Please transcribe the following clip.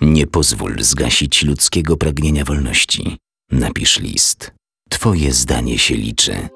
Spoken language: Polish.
Nie pozwól zgasić ludzkiego pragnienia wolności. Napisz list. Twoje zdanie się liczy.